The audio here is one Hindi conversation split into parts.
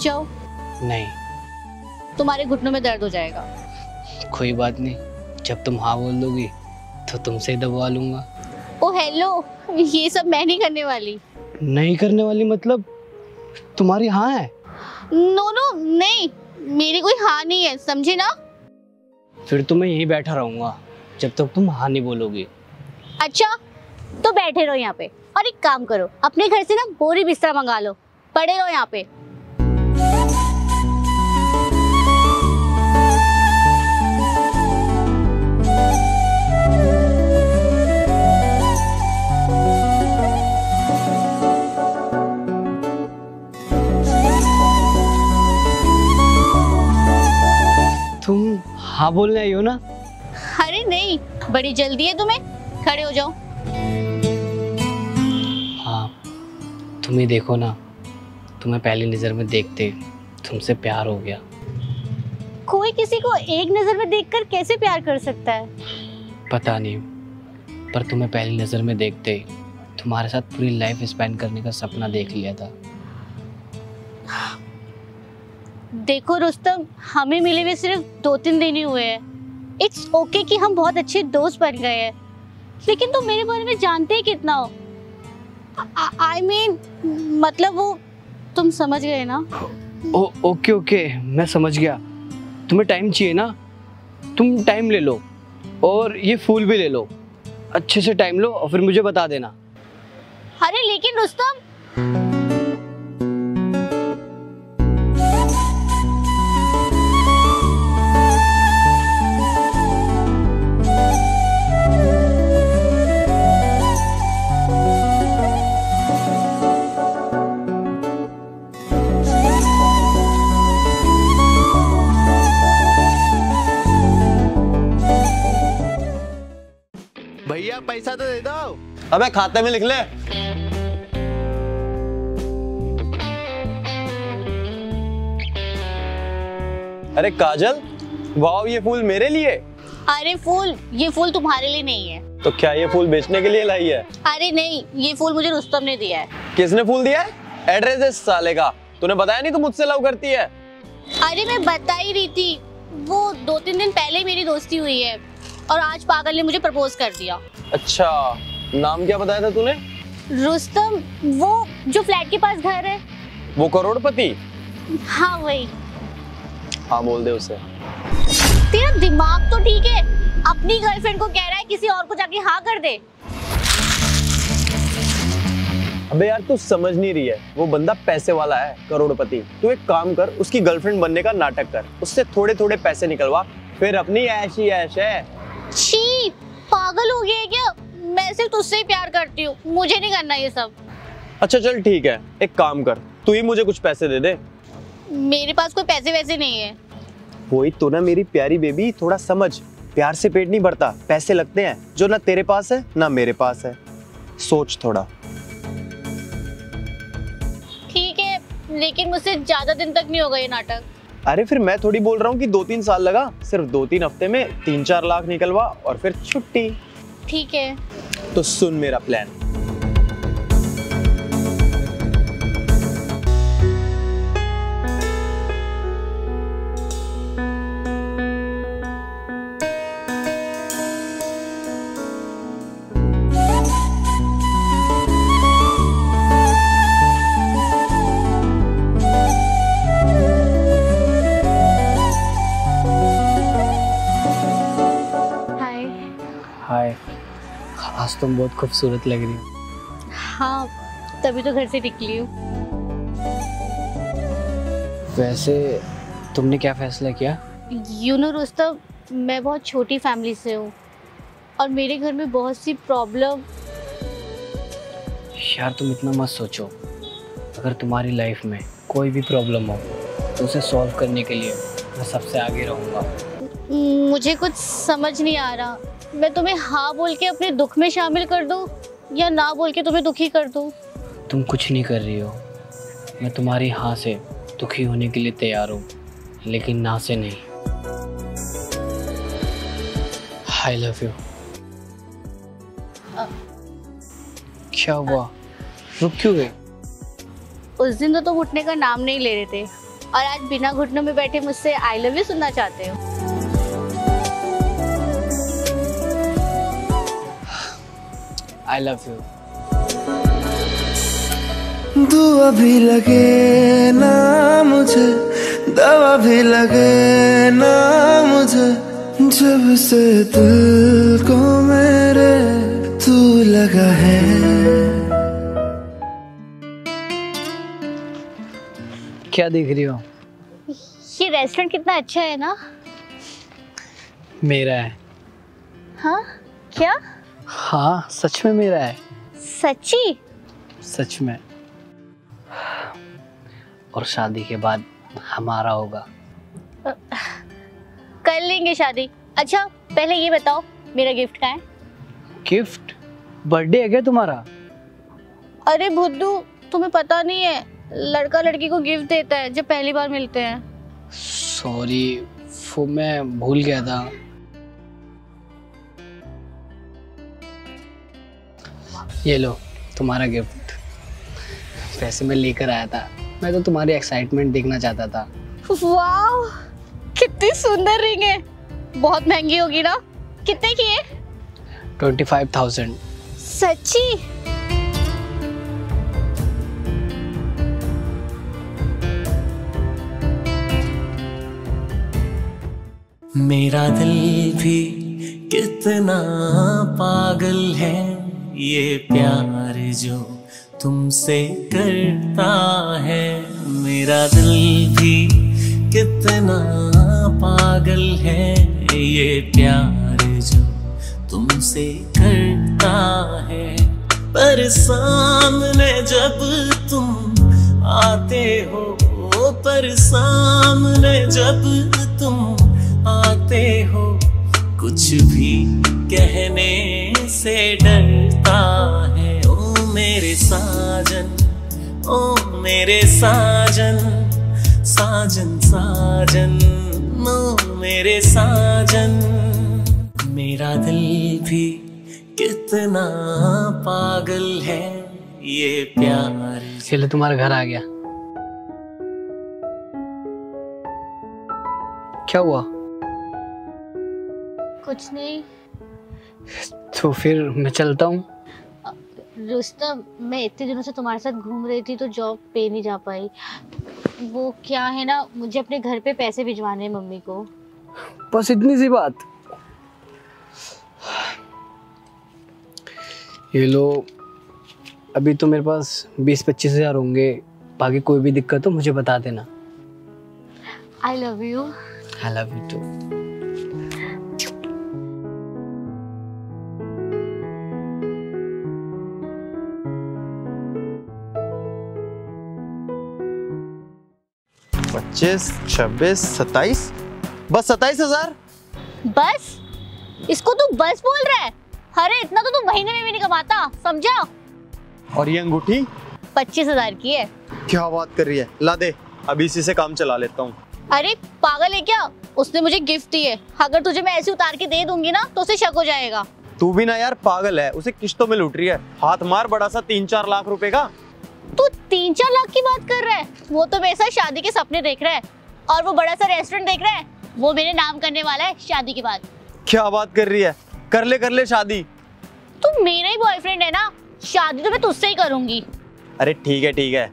जाओ। नहीं। तुम्हारे घुटनों में दर्द हो जाएगा। कोई बात नहीं। जब तुम हाँ बोल दोगी तो तुमसे ही दबवा लूँगा। ओ हेलो। ये सब मैं नहीं करने वाली। नहीं करने वाली मतलब? तुम्हारी हाँ है? नो नो नहीं। मेरी कोई हाँ नहीं है समझे ना? फिर तो मैं यहीं बैठा रहूँगा जब तक तुम हाँ नहीं बोलोगी। अच्छा तो बैठे रहो यहाँ पे। और एक काम करो अपने घर से ना बोरी बिस्तर मंगा लो। पड़े रहो यहाँ पे। हाँ बोलने आई हो ना? अरे नहीं बड़ी जल्दी है तुम्हें। खड़े हो जाओ। हाँ तुम ही देखो ना तुम्हें पहली नज़र में देखते तुमसे प्यार हो गया। कोई किसी को एक नज़र में देखकर कैसे प्यार कर सकता है? पता नहीं पर तुम्हें पहली नज़र में देखते ही तुम्हारे साथ पूरी लाइफ स्पेंड करने का सपना देख लिया था। देखो रुस्तम हमें मिले हुए सिर्फ़ दो तीन दिन ही हुए हैं। इट्स ओके okay कि हम बहुत अच्छे दोस्त बन गए हैं। लेकिन तुम तो मेरे बारे में जानते ही कितना हो। आई मीन मतलब वो तुम समझ गए ना? ओ ओके ओके मैं समझ गया। तुम्हें टाइम चाहिए ना? तुम टाइम ले लो और ये फूल भी ले लो। अच्छे से टाइम लो और फिर मुझे बता देना। अरे लेकिन रुस्तम पैसा तो दे दो। अबे खाते में लिख ले। अरे काजल वाह ये फूल मेरे लिए? अरे फूल ये फूल तुम्हारे लिए नहीं है। तो क्या ये फूल बेचने के लिए लाई है? अरे नहीं ये फूल मुझे रुस्तम ने दिया है। किसने फूल दिया है? एड्रेस है साले का। तूने बताया नहीं तू मुझसे लव करती है? अरे मैं बता ही रही थी वो दो तीन दिन पहले मेरी दोस्ती हुई है। और आज पागल ने मुझे प्रपोज कर दिया। अच्छा नाम क्या बताया था तूने? रुस्तम वो जो फ्लैट के पास घर है। वो करोड़पति? हाँ वही। हाँ बोल दे उसे। तेरा दिमाग तो ठीक है अपनी गर्लफ्रेंड को कह रहा है किसी और को जाके हाँ कर दे। अबे यार तू समझ नहीं रही है वो बंदा पैसे वाला है करोड़पति। तू एक काम कर उसकी गर्लफ्रेंड बनने का नाटक कर उससे थोड़े थोड़े पैसे निकलवा फिर अपनी ऐश ही ऐश है। छी पागल हो गया है क्या? मैं सिर्फ़ तुझसे ही प्यार करती हूँ। मुझे नहीं करना ये सब। अच्छा चल ठीक है। एक काम कर तू ही मुझे कुछ पैसे दे दे। मेरे पास कोई पैसे वैसे नहीं है। वही तो ना मेरी प्यारी बेबी थोड़ा समझ। प्यार से पेट नहीं भरता पैसे लगते हैं। जो ना तेरे पास है ना मेरे पास है। सोच थोड़ा। ठीक है लेकिन मुझसे ज़्यादा दिन तक नहीं होगा ये नाटक। अरे फिर मैं थोड़ी बोल रहा हूँ कि दो तीन साल लगा। सिर्फ़ दो तीन हफ़्ते में तीन चार लाख निकलवा और फिर छुट्टी। ठीक है। तो सुन मेरा प्लान तुम बहुत खूबसूरत लग रही हो। हाँ तभी तो घर से निकली हूँ। वैसे तुमने क्या फैसला किया? यू नो रुस्तम मैं बहुत छोटी फैमिली से हूँ। और मेरे घर में बहुत सी प्रॉब्लम यार तुम इतना मत सोचो। अगर तुम्हारी लाइफ में कोई भी प्रॉब्लम हो तो उसे सॉल्व करने के लिए मैं सबसे आगे रहूँगा। मुझे कुछ समझ नहीं आ रहा। मैं तुम्हें हाँ बोल के अपने दुख में शामिल कर दूँ या ना बोल के तुम्हें दुखी कर दूँ? तुम कुछ नहीं कर रही हो। मैं तुम्हारी हाँ से दुखी होने के लिए तैयार हूँ लेकिन ना से नहीं। आई लव यू क्या हुआ? रुक क्यों गई उस दिन तो तुम उठने का नाम नहीं ले रहे थे और आज बिना घुटनों में बैठे मुझसे आई लव यू सुनना चाहते हो। आई लव यू दुआ भी लगे ना मुझे दवा भी लगे ना मुझे जब से दिल को मेरे तू लगा है। क्या देख रही हो? ये रेस्टोरेंट कितना अच्छा है ना? मेरा है। हाँ? क्या? हाँ सच में मेरा है। सच्ची? सच में। और शादी के बाद हमारा होगा। कर लेंगे शादी। अच्छा पहले ये बताओ मेरा गिफ्ट का है? गिफ्ट बर्थडे है क्या तुम्हारा? अरे बुद्धू तुम्हें पता नहीं है लड़का लड़की को गिफ्ट देता है जब पहली बार मिलते हैं। सॉरी वो मैं भूल गया था। ये लो तुम्हारा गिफ्ट पैसे में लेकर आया था। मैं तो तुम्हारी एक्साइटमेंट देखना चाहता था। वाह कितनी सुंदर रिंग है। बहुत महँगी होगी ना? कितने की है? ट्वेंटी फाइव थाउज़ेंड सच्ची? मेरा दिल भी कितना पागल है। ये प्यार जो तुमसे करता है, मेरा दिल भी कितना पागल है। ये प्यार जो तुमसे करता है, पर सामने जब तुम आते हो, पर सामने जब तुम आते हो, कुछ भी कहने से डरता है। ओ मेरे साजन ओ मेरे साजन साजन साजन ओ मेरे साजन। मेरा दिल भी कितना पागल है ये प्यार। चलो तुम्हारा घर आ गया। क्या हुआ? कुछ नहीं। तो फिर मैं चलता हूँ। रुस्तम मैं इतने दिनों से तुम्हारे साथ घूम रही थी तो जॉब पे नहीं जा पाई। वो क्या है ना मुझे अपने घर पे पैसे भिजवाने हैं मम्मी को। बस इतनी सी बात। ये लो अभी तो मेरे पास बीस पच्चीस हज़ार होंगे बाकी कोई भी दिक्कत हो मुझे बता देना। I love you I love you too पच्चीस छब्बीस सत्ताईस। बस सत्ताईस हज़ार। बस? इसको तू बस बोल रहा है? अरे इतना तो तू महीने में भी नहीं कमाता समझा? और ये अंगूठी? पच्चीस हज़ार की है। क्या बात कर रही है? ला दे अभी इसी से काम चला लेता हूँ। अरे पागल है क्या? उसने मुझे गिफ्ट दी है। अगर तुझे मैं ऐसे उतार के दे दूँगी ना तो उसे शक हो जाएगा। तू भी ना यार पागल है उसे किश्तों में लूट रही है। हाथ मार बड़ा सा तीन चार लाख रुपए का। तू तीन चार लाख की बात कर रहा है। वो तो मेरे साथ शादी के सपने देख रहा है। और वो बड़ा सा रेस्टोरेंट देख रहा है। वो मेरे नाम करने वाला है शादी के बाद। क्या बात कर रही है? कर ले कर ले शादी। तू मेरा ही बॉयफ्रेंड है ना। शादी तो मैं तुझसे ही करूँगी। अरे ठीक है ठीक है।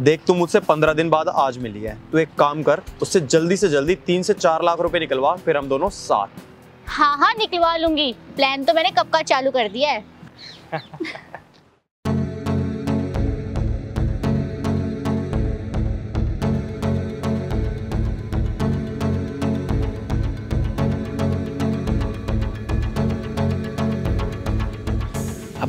देख तू मुझसे पंद्रह दिन बाद आज मिली है। तू एक काम कर उससे जल्दी से जल्दी तीन से चार लाख रुपए निकलवा फिर हम दोनों साथ। हाँ हाँ निकलवा लूँगी। प्लान तो मैंने कब का चालू कर दिया है।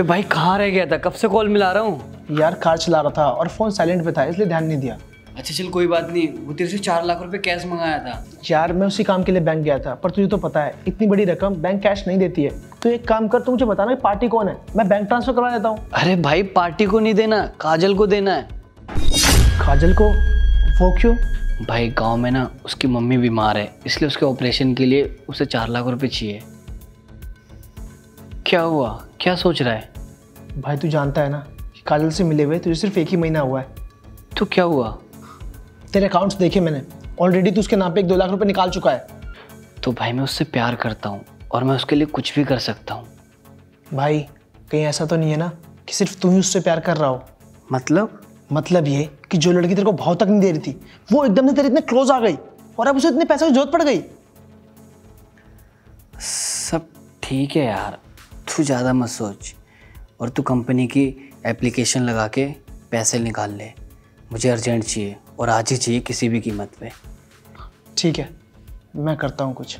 अबे भाई कहाँ रह गया था? कब से कॉल मिला रहा हूँ? यार कार चला रहा था और फ़ोन साइलेंट पे था इसलिए ध्यान नहीं दिया। अच्छा चल कोई बात नहीं। वो तेरे से चार लाख रुपए कैश मंगाया था। यार मैं उसी काम के लिए बैंक गया था पर तुझे तो पता है इतनी बड़ी रकम बैंक कैश नहीं देती है। तो एक काम कर तू मुझे बताना पार्टी कौन है? मैं बैंक ट्रांसफ़र करवा देता हूँ। अरे भाई पार्टी को नहीं देना काजल को देना है। काजल को? वो क्यों? भाई गाँव में ना उसकी मम्मी बीमार है इसलिए उसके ऑपरेशन के लिए उसे चार लाख रुपए चाहिए। क्या हुआ? क्या सोच रहा है? भाई तू जानता है ना कि काजल से मिले हुए तुझे सिर्फ़ एक ही महीना हुआ है। तो क्या हुआ? तेरे अकाउंट्स देखे मैंने। ऑलरेडी तू उसके नाम पे एक दो लाख रुपए निकाल चुका है। तो भाई मैं उससे प्यार करता हूँ और मैं उसके लिए कुछ भी कर सकता हूँ। भाई कहीं ऐसा तो नहीं है ना कि सिर्फ़ तू ही उससे प्यार कर रहा हो। मतलब? मतलब ये कि जो लड़की तेरे को भाव तक नहीं दे रही थी वो एकदम से तेरे इतने क्लोज आ गई और अब उसे इतने पैसों की ज़रूरत पड़ गई। सब ठीक है यार तू ज़्यादा मत सोच। और तू कंपनी की एप्लीकेशन लगा के पैसे निकाल ले। मुझे अर्जेंट चाहिए और आज ही चाहिए किसी भी कीमत पे। ठीक है, मैं करता हूँ कुछ।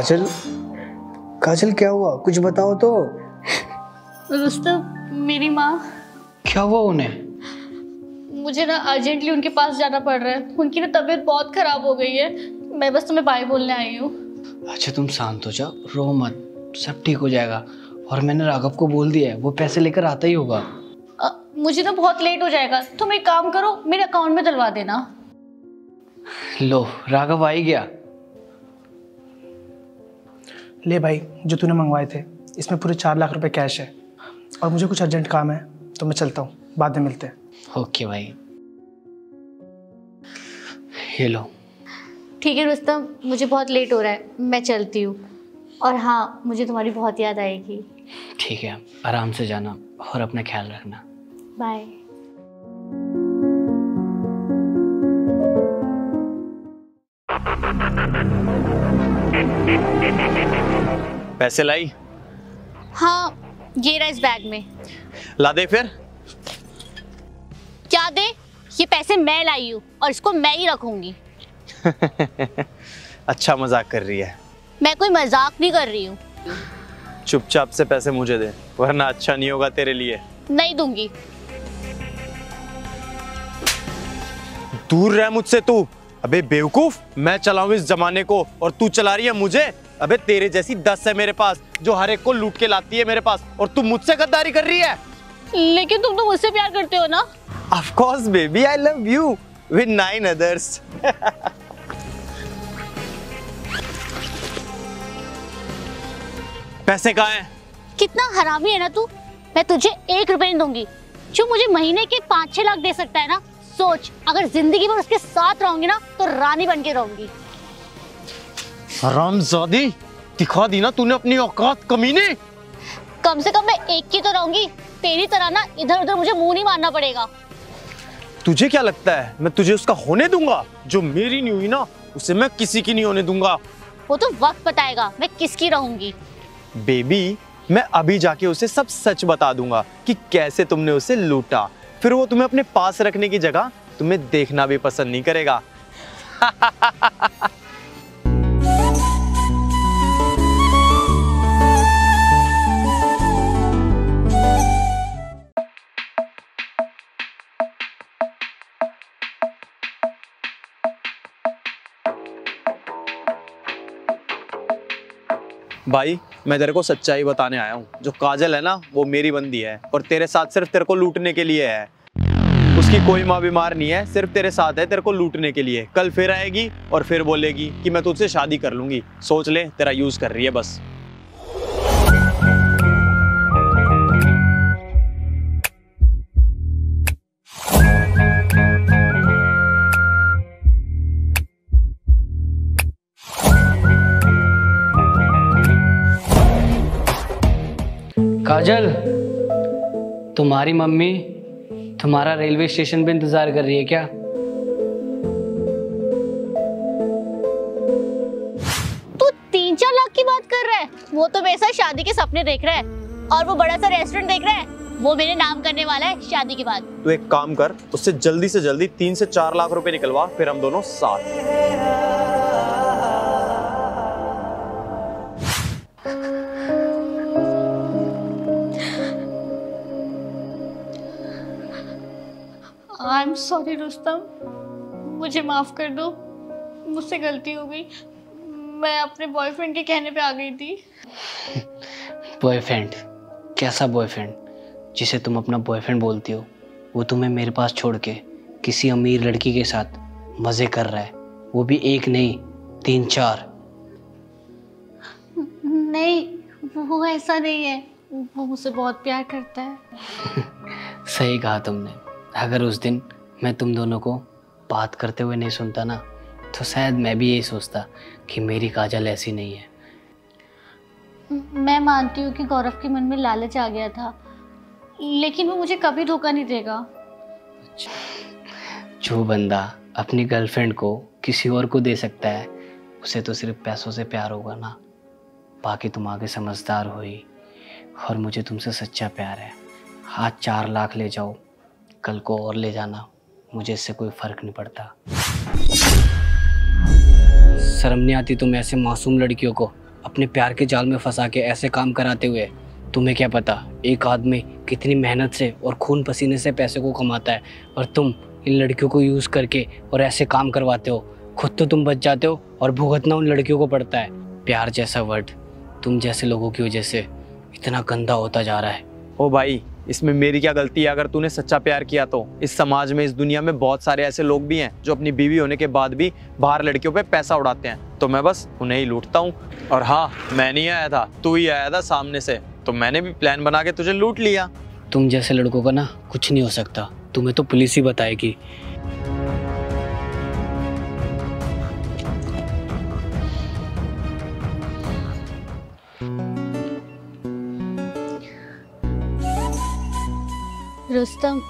काजल काजल क्या हुआ? कुछ बताओ तो। रुस्तम मेरी माँ। क्या हुआ उन्हें? मुझे ना अर्जेंटली उनके पास जाना पड़ रहा है। उनकी ना तबीयत बहुत खराब हो गई है। मैं बस तुम्हें बाय बोलने आई हूँ। अच्छा तुम शांत हो जाओ रो मत। सब ठीक हो जाएगा। और मैंने राघव को बोल दिया है वो पैसे लेकर आता ही होगा। अ, मुझे ना बहुत लेट हो जाएगा। तुम एक काम करो मेरे अकाउंट में डलवा देना। लो राघव आ ही गया। ले भाई जो तूने मंगवाए थे इसमें पूरे चार लाख रुपए कैश है। और मुझे कुछ अर्जेंट काम है तो मैं चलता हूँ बाद में मिलते हैं। ओके भाई। ये लो। ठीक है रुस्तम मुझे बहुत लेट हो रहा है मैं चलती हूँ। और हाँ मुझे तुम्हारी बहुत याद आएगी। ठीक है आराम से जाना और अपना ख्याल रखना। बाय पैसे लाई? हाँ ये रहा इस बैग में। ला दे फिर। क्या दे? ये पैसे मैं लाई हूँ और इसको मैं ही रखूँगी। अच्छा मज़ाक कर रही है। मैं कोई मज़ाक नहीं कर रही हूँ। चुपचाप से पैसे मुझे दे वरना अच्छा नहीं होगा तेरे लिए। नहीं दूँगी। दूर रह मुझसे तू। अबे बेवकूफ़ मैं चलाऊं इस जमाने को और तू चला रही है मुझे? अबे तेरे जैसी दस है मेरे पास जो हर एक को लूट के लाती है मेरे पास और तू मुझसे गद्दारी कर रही है? लेकिन तुम तो मुझसे प्यार करते हो ना? Of course baby I love you with nine others पैसे कहाँ हैं? कितना हरामी है ना तू? मैं तुझे एक रुपए नहीं दूँगी। जो मुझे महीने के पाँच छह लाख दे सकता है ना? सोच अगर ज़िंदगी भर उसके साथ रहूँगी ना तो रानी बन के रहूँगी। हरामजादी दिखा दी ना तूने अपनी औकात कमीने। कम से कम मैं एक की तो रहूँगी तेरी तरह ना इधर उधर मुझे मुँह नहीं मारना पड़ेगा। तुझे क्या लगता है मैं तुझे उसका होने दूँगा? जो मेरी नहीं हुई ना उसे मैं किसी की नहीं होने दूँगा। वो तो वक्त बताएगा मैं किसकी रहूँगी? बेबी मैं अभी जाके उसे सब सच बता दूँगा कि कैसे तुमने उसे लूटा। फिर वो तुम्हें अपने पास रखने की जगह तुम्हें देखना भी पसंद नहीं करेगा। भाई, मैं तेरे को सच्चाई बताने आया हूँ। जो काजल है ना, वो मेरी बंदी है और तेरे साथ सिर्फ़ तेरे को लूटने के लिए है। उसकी कोई माँ बीमार नहीं है, सिर्फ़ तेरे साथ है तेरे को लूटने के लिए। कल फिर आएगी और फिर बोलेगी कि मैं तुझसे शादी कर लूँगी। सोच ले, तेरा यूज़ कर रही है बस। काजल तुम्हारी मम्मी तुम्हारा रेलवे स्टेशन पे इंतज़ार कर रही है क्या? तू तीन चार लाख की बात कर रहा है। वो तो मेरे साथ शादी के सपने देख रहा है और वो बड़ा सा रेस्टोरेंट देख रहा है। वो मेरे नाम करने वाला है शादी के बाद। तू एक काम कर उससे जल्दी से जल्दी तीन से चार लाख रुपए निकलवा फिर हम दोनों साथ। आई एम सॉरी रुस्तम मुझे माफ़ कर दो। मुझसे गलती हो गई। मैं अपने बॉयफ्रेंड के कहने पे आ गई थी। बॉयफ्रेंड कैसा बॉयफ्रेंड जिसे तुम अपना बॉयफ्रेंड बोलती हो। वो तुम्हें मेरे पास छोड़ के किसी अमीर लड़की के साथ मज़े कर रहा है। वो भी एक नहीं तीन चार। नहीं वो ऐसा नहीं है। वो मुझसे बहुत प्यार करता है। सही कहा तुमने। अगर उस दिन मैं तुम दोनों को बात करते हुए नहीं सुनता ना तो शायद मैं भी यही सोचता कि मेरी काजल ऐसी नहीं है। मैं मानती हूँ कि गौरव के मन में लालच आ गया था लेकिन वो मुझे कभी धोखा नहीं देगा। जो बंदा अपनी गर्लफ्रेंड को किसी और को दे सकता है उसे तो सिर्फ़ पैसों से प्यार होगा ना। बाकी तुम आगे समझदार हुई और मुझे तुमसे सच्चा प्यार है। हाथ चार लाख ले जाओ कल को और ले जाना। मुझे इससे कोई फ़र्क नहीं पड़ता। शर्म नहीं आती तुम ऐसे मासूम लड़कियों को। अपने प्यार के जाल में फंसा के ऐसे काम कराते हुए। तुम्हें क्या पता, एक आदमी कितनी मेहनत से और खून पसीने से पैसे को कमाता है और तुम इन लड़कियों को यूज़ करके और ऐसे काम करवाते हो। खुद तो तुम बच जाते हो और भुगतना उन लड़कियों को पड़ता है। प्यार जैसा वर्ड तुम जैसे लोगों की वजह से इतना गंदा होता जा रहा है। ओ भाई इसमें मेरी क्या गलती है? अगर तूने सच्चा प्यार किया तो। इस समाज में, इस दुनिया में बहुत सारे ऐसे लोग भी हैं, जो अपनी बीवी होने के बाद भी बाहर लड़कियों पे पैसा उड़ाते हैं। तो मैं बस उन्हें ही लूटता हूँ। और हाँ मैं नहीं आया था। तू ही आया था सामने से। तो मैंने भी प्लान बना के तुझे लूट लिया। तुम जैसे लड़कों का ना, कुछ नहीं हो सकता। तुम्हें तो पुलिस ही बताएगी। रुस्तम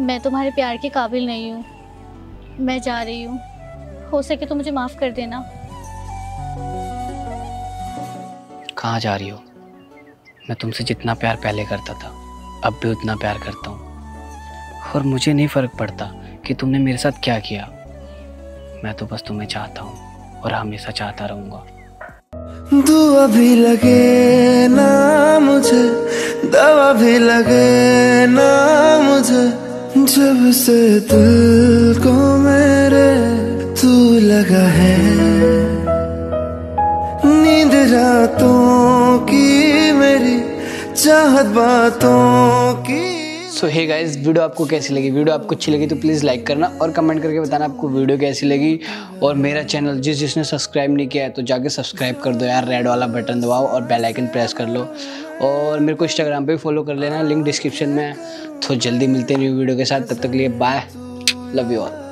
मैं तुम्हारे प्यार के काबिल नहीं हूँ। मैं जा रही हूँ। हो सके तो मुझे माफ़ कर देना। कहाँ जा रही हो? मैं तुमसे जितना प्यार पहले करता था, अब भी उतना प्यार करता हूँ। और मुझे नहीं फ़र्क पड़ता कि तुमने मेरे साथ क्या किया। मैं तो बस तुम्हें चाहता हूँ और हमेशा चाहता रहूँगा। दुआ भी लगे ना मुझे, दवा भी लगे ना मुझे। जब से दिल को मेरे तू लगा है, नींद रातों की मेरी चाहत बातों की सो हे गाइस वीडियो आपको कैसी लगी? वीडियो आपको अच्छी लगी तो प्लीज़ लाइक करना और कमेंट करके बताना आपको वीडियो कैसी लगी। और मेरा चैनल जिस जिसने सब्सक्राइब नहीं किया है तो जाके सब्सक्राइब कर दो यार रेड वाला बटन दबाओ और बेल आइकन प्रेस कर लो। और मेरे को इंस्टाग्राम पे भी फॉलो कर लेना लिंक डिस्क्रिप्शन में। तो जल्दी मिलते हैं न्यू वीडियो के साथ, तब तक लिए बाय लव यू ऑल